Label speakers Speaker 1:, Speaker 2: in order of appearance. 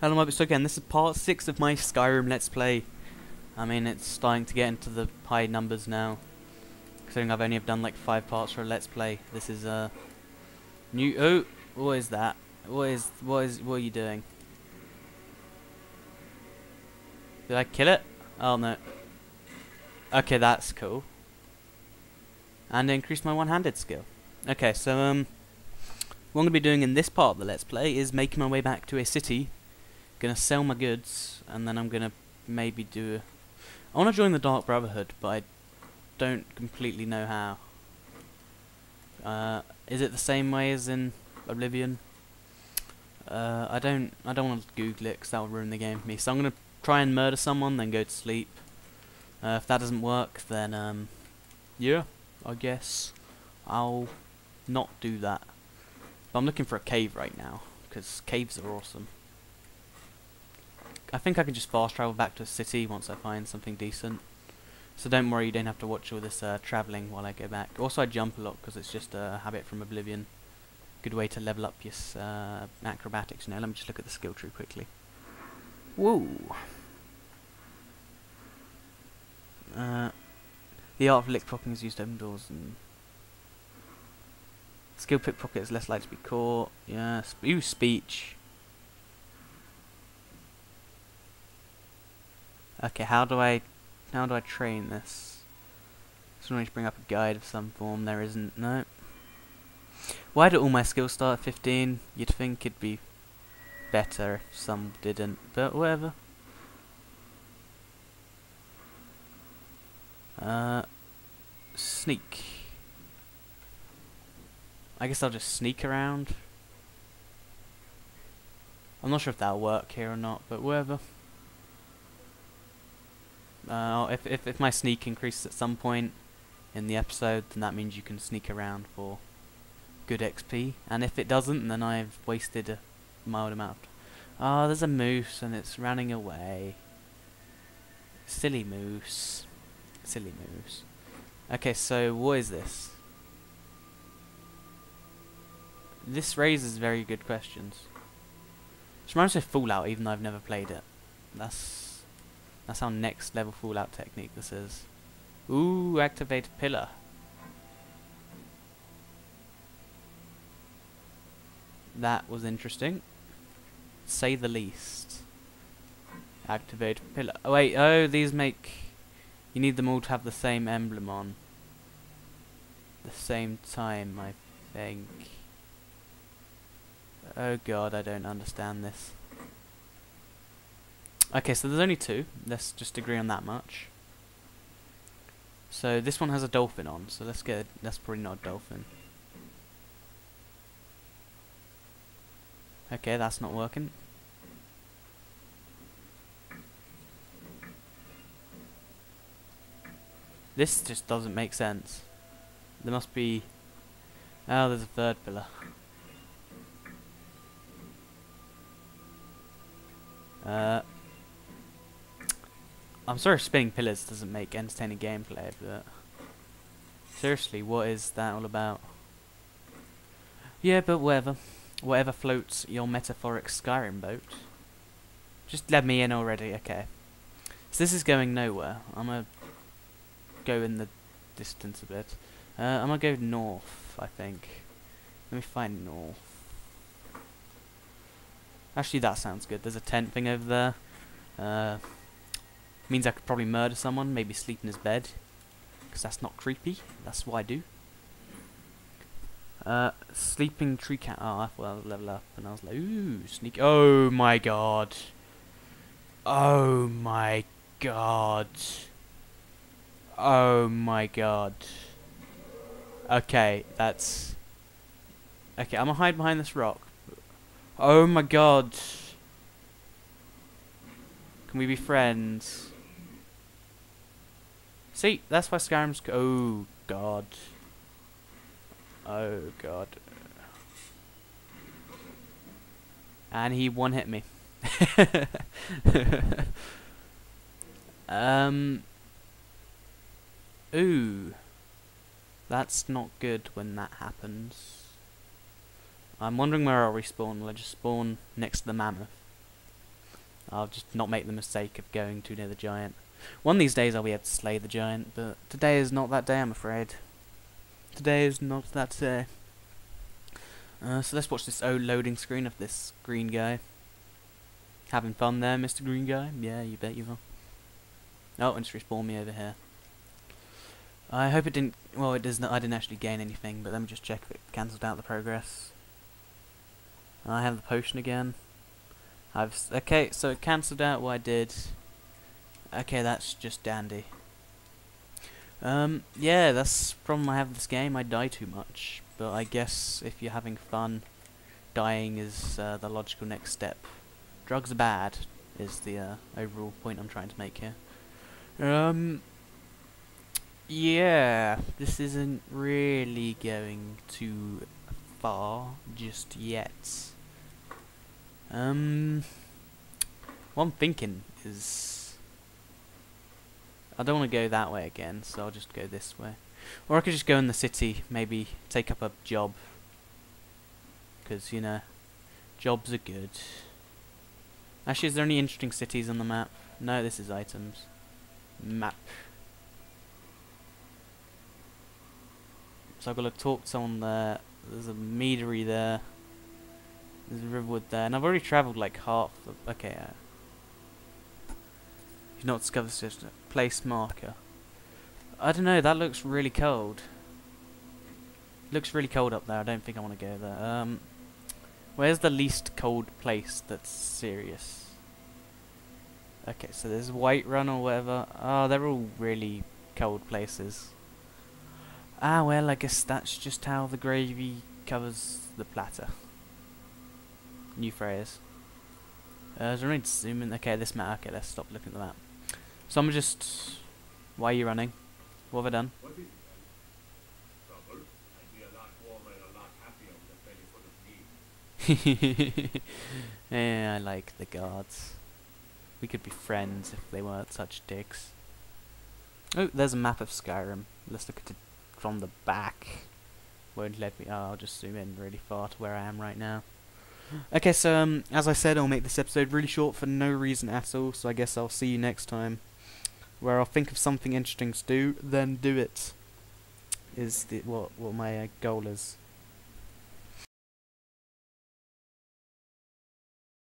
Speaker 1: Hello my so again, this is part 6 of my Skyrim Let's Play. I mean, it's starting to get into the high numbers now. Considering I've only have done like 5 parts for a Let's Play. This is, uh... New- oh! What is that? What is- what is- what are you doing? Did I kill it? Oh no. Okay, that's cool. And increase my one-handed skill. Okay, so, um... What I'm going to be doing in this part of the Let's Play is making my way back to a city gonna sell my goods, and then I'm gonna maybe do. A I want to join the Dark Brotherhood, but I don't completely know how. Uh, is it the same way as in Oblivion? Uh, I don't. I don't want to Google it because that will ruin the game for me. So I'm gonna try and murder someone, then go to sleep. Uh, if that doesn't work, then um, yeah, I guess I'll not do that. But I'm looking for a cave right now because caves are awesome. I think I can just fast travel back to a city once I find something decent. So don't worry, you don't have to watch all this uh, travelling while I go back. Also, I jump a lot because it's just a habit from Oblivion. Good way to level up your uh, acrobatics. Now, let me just look at the skill tree quickly. Whoa! Uh, the art of pickpocketing is used to open doors and skill pickpocket is less likely to be caught. Yeah, sp use speech. Okay, how do I how do I train this? So I need to bring up a guide of some form. There isn't. No. Why do all my skills start at 15? You'd think it'd be better if some didn't, but whatever. Uh, sneak. I guess I'll just sneak around. I'm not sure if that'll work here or not, but whatever. Uh, if, if, if my sneak increases at some point in the episode, then that means you can sneak around for good XP. And if it doesn't, then I've wasted a mild amount. Oh, there's a moose and it's running away. Silly moose. Silly moose. Okay, so what is this? This raises very good questions. It reminds me of Fallout, even though I've never played it. That's that's our next level Fallout technique this is. Ooh, activate pillar. That was interesting. Say the least. Activate pillar. Oh wait, oh these make... You need them all to have the same emblem on. The same time, I think. Oh god, I don't understand this. Okay, so there's only two. Let's just agree on that much. So this one has a dolphin on, so let's get. A, that's probably not a dolphin. Okay, that's not working. This just doesn't make sense. There must be... Oh, there's a third pillar. Uh, I'm sorry spinning pillars doesn't make entertaining gameplay, but seriously, what is that all about? Yeah, but whatever. Whatever floats your metaphoric Skyrim boat. Just let me in already, okay. So this is going nowhere. I'm gonna go in the distance a bit. Uh, I'm gonna go north, I think. Let me find north. Actually, that sounds good. There's a tent thing over there. Uh, Means I could probably murder someone, maybe sleep in his bed. Because that's not creepy. That's what I do. Uh, Sleeping Tree Camp. Oh, was level up. And I was like, ooh, sneak. Oh my god. Oh my god. Oh my god. Okay, that's... Okay, I'm gonna hide behind this rock. Oh my god. Can we be friends? See, that's why Skyrim's... Oh, God. Oh, God. And he one-hit me. um... Ooh. That's not good when that happens. I'm wondering where I'll respawn. Will I just spawn next to the mammoth? I'll just not make the mistake of going too near the giant. One of these days I'll be able to slay the giant, but today is not that day, I'm afraid. Today is not that day. Uh, so let's watch this old loading screen of this green guy. Having fun there, Mr. Green Guy? Yeah, you bet you are. Oh, and just respawn me over here. I hope it didn't. Well, it does not. I didn't actually gain anything, but let me just check if it cancelled out the progress. I have the potion again. I've okay, so it cancelled out what I did. Okay, that's just dandy. Um, yeah, that's the problem I have with this game. I die too much, but I guess if you're having fun, dying is uh, the logical next step. Drugs are bad, is the uh, overall point I'm trying to make here. Um, yeah, this isn't really going too far just yet. Um, what I'm thinking is I don't want to go that way again, so I'll just go this way. Or I could just go in the city, maybe take up a job. Because, you know, jobs are good. Actually, is there any interesting cities on the map? No, this is items. Map. So I've got to talk to someone there. There's a meadery there. There's a riverwood there. And I've already travelled like half. Of, okay. Uh, you've not discovered a place marker. I don't know. That looks really cold. Looks really cold up there. I don't think I want to go there. Um, where's the least cold place that's serious? Okay, so there's Whiterun or whatever. Oh, they're all really cold places. Ah, well, I guess that's just how the gravy covers the platter. New phrase. Uh, is there any zoom in? Okay, this map. Okay, let's stop looking at the map. So I'm just... Why are you running? What have I done? yeah, I like the gods. We could be friends if they weren't such dicks. Oh, there's a map of Skyrim. Let's look at it from the back. Won't let me. Oh, I'll just zoom in really far to where I am right now. Okay, so um, as I said, I'll make this episode really short for no reason at all. So I guess I'll see you next time, where I'll think of something interesting to do, then do it. Is the what what my uh, goal is.